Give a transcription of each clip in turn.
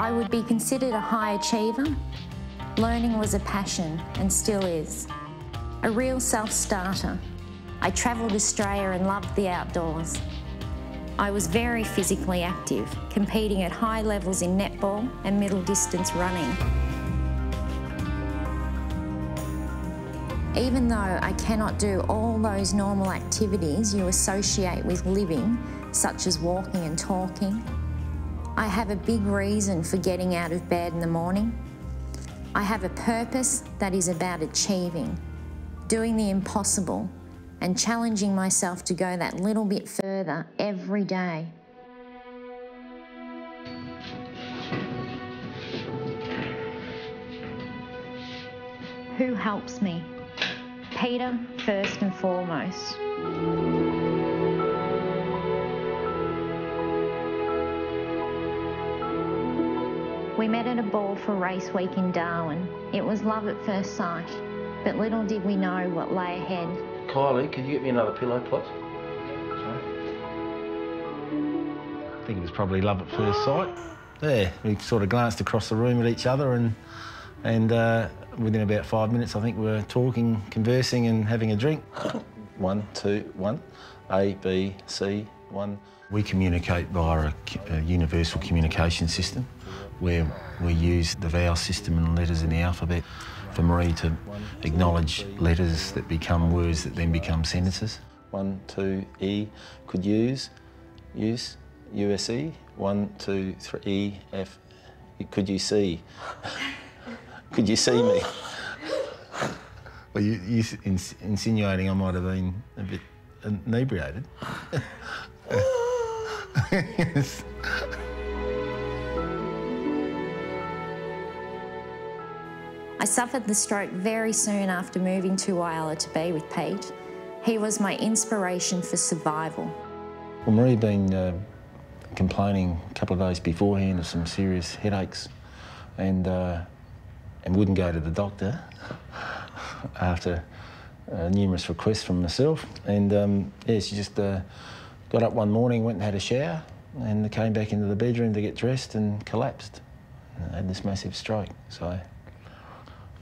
I would be considered a high achiever. Learning was a passion and still is. A real self-starter. I travelled Australia and loved the outdoors. I was very physically active, competing at high levels in netball and middle distance running. Even though I cannot do all those normal activities you associate with living, such as walking and talking, I have a big reason for getting out of bed in the morning. I have a purpose that is about achieving, doing the impossible, and challenging myself to go that little bit further every day. Who helps me? Peter, first and foremost. We met at a ball for race week in Darwin. It was love at first sight, but little did we know what lay ahead. Kylie, could you get me another pillow, please? Sorry. I think it was probably love at first sight. Yeah, we sort of glanced across the room at each other and and uh, within about five minutes, I think we were talking, conversing and having a drink. one, two, one. A, B, C, one. We communicate via a, a universal communication system where we use the vowel system and letters in the alphabet for Maree to acknowledge letters that become words that then become sentences. One, two, E, could use, use, USE. One, two, three, E, F, could you see? could you see me? well, you, you ins insinuating I might have been a bit inebriated. yes. I suffered the stroke very soon after moving to Whyalla to be with Pete. He was my inspiration for survival. Well, Maree had been uh, complaining a couple of days beforehand of some serious headaches and, uh, and wouldn't go to the doctor after uh, numerous requests from myself. And um, yeah, she just uh, got up one morning, went and had a shower, and came back into the bedroom to get dressed and collapsed. And had this massive stroke. So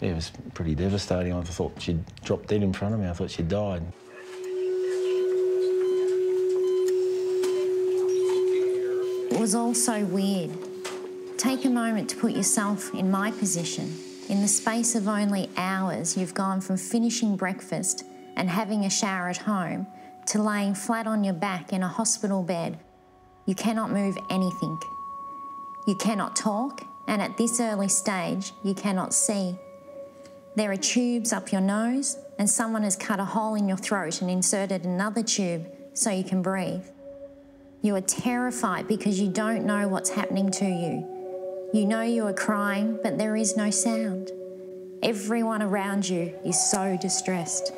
it was pretty devastating. I thought she'd dropped dead in front of me. I thought she'd died. It was all so weird. Take a moment to put yourself in my position. In the space of only hours, you've gone from finishing breakfast and having a shower at home to laying flat on your back in a hospital bed. You cannot move anything. You cannot talk, and at this early stage, you cannot see. There are tubes up your nose, and someone has cut a hole in your throat and inserted another tube so you can breathe. You are terrified because you don't know what's happening to you. You know you are crying, but there is no sound. Everyone around you is so distressed.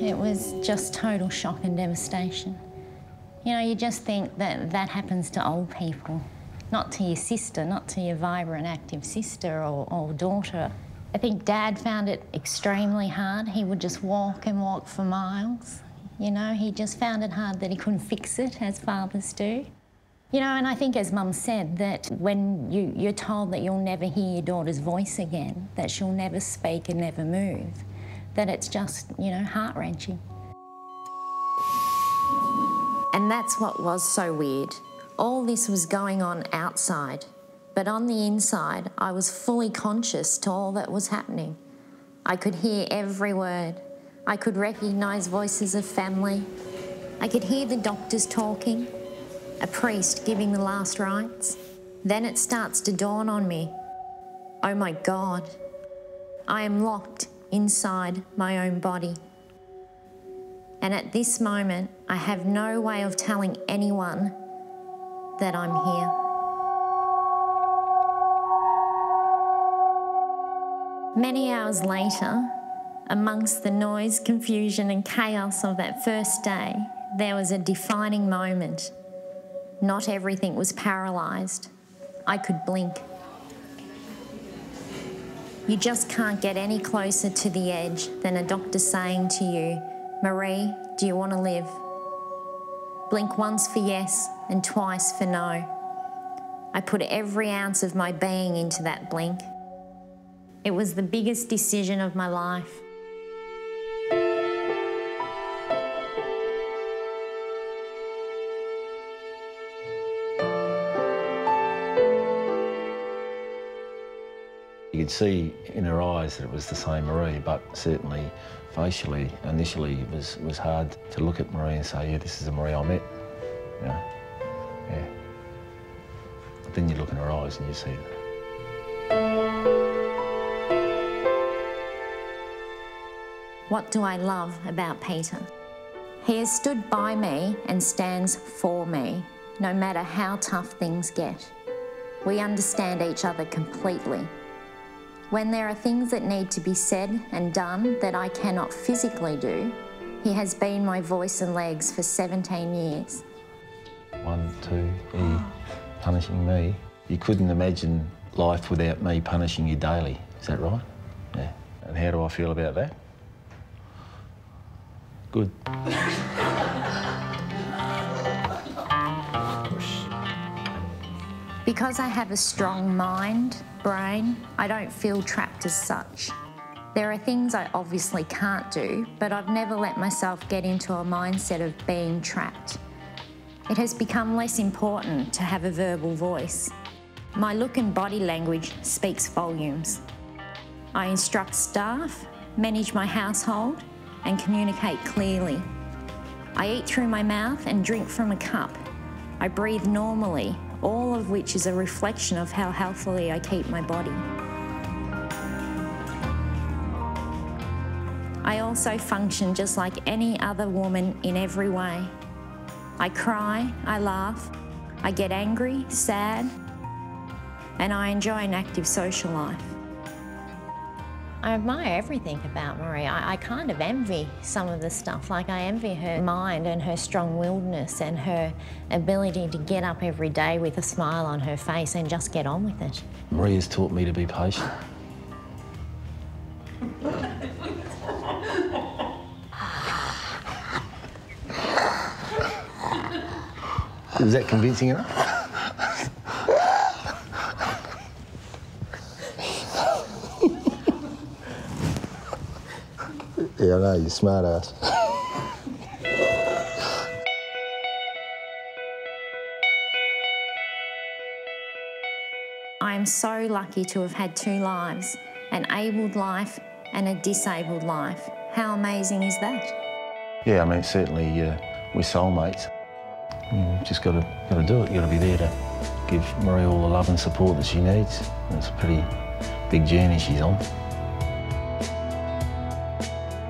It was just total shock and devastation. You know, you just think that that happens to old people not to your sister, not to your vibrant, active sister or, or daughter. I think Dad found it extremely hard. He would just walk and walk for miles. You know, he just found it hard that he couldn't fix it, as fathers do. You know, and I think, as Mum said, that when you, you're told that you'll never hear your daughter's voice again, that she'll never speak and never move, that it's just, you know, heart wrenching. And that's what was so weird all this was going on outside, but on the inside, I was fully conscious to all that was happening. I could hear every word. I could recognise voices of family. I could hear the doctors talking, a priest giving the last rites. Then it starts to dawn on me oh my God, I am locked inside my own body. And at this moment, I have no way of telling anyone that I'm here. Many hours later, amongst the noise, confusion, and chaos of that first day, there was a defining moment. Not everything was paralysed. I could blink. You just can't get any closer to the edge than a doctor saying to you, Maree, do you want to live? Blink once for yes and twice for no. I put every ounce of my being into that blink. It was the biggest decision of my life. You could see in her eyes that it was the same Maree, but certainly facially, initially, it was, was hard to look at Maree and say, yeah, this is the Maree I met. Know? Yeah. But then you look in her eyes and you see it. What do I love about Peter? He has stood by me and stands for me, no matter how tough things get. We understand each other completely. When there are things that need to be said and done that I cannot physically do, he has been my voice and legs for 17 years. One, two, E, punishing me. You couldn't imagine life without me punishing you daily. Is that right? Yeah. And how do I feel about that? Good. Because I have a strong mind, brain, I don't feel trapped as such. There are things I obviously can't do, but I've never let myself get into a mindset of being trapped. It has become less important to have a verbal voice. My look and body language speaks volumes. I instruct staff, manage my household, and communicate clearly. I eat through my mouth and drink from a cup. I breathe normally, all of which is a reflection of how healthily I keep my body. I also function just like any other woman in every way. I cry, I laugh, I get angry, sad, and I enjoy an active social life. I admire everything about Maree. I, I, kind of envy some of the stuff. Like I envy her mind and her strong-willedness and her ability to get up every day with a smile on her face and just get on with it. Maree has taught me to be patient. Is that convincing enough? Yeah, I know, you smart ass. I am so lucky to have had two lives an abled life and a disabled life. How amazing is that? Yeah, I mean, certainly uh, we're soulmates. You just got to got to do it. You got to be there to give Maree all the love and support that she needs. It's a pretty big journey she's on.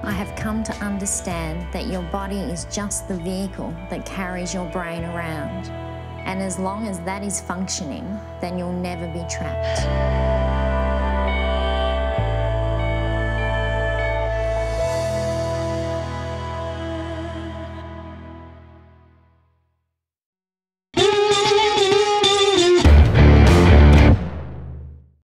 I have come to understand that your body is just the vehicle that carries your brain around. And as long as that is functioning, then you'll never be trapped.